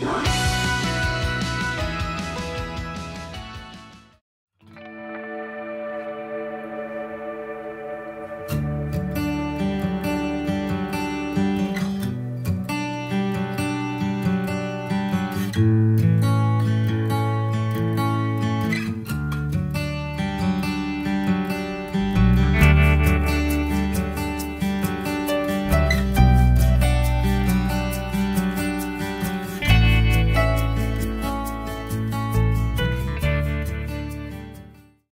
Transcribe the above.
Bye.